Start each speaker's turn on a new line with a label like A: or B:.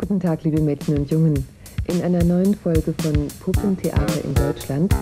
A: Guten Tag, liebe Mädchen und Jungen. In einer neuen Folge von Puppentheater in Deutschland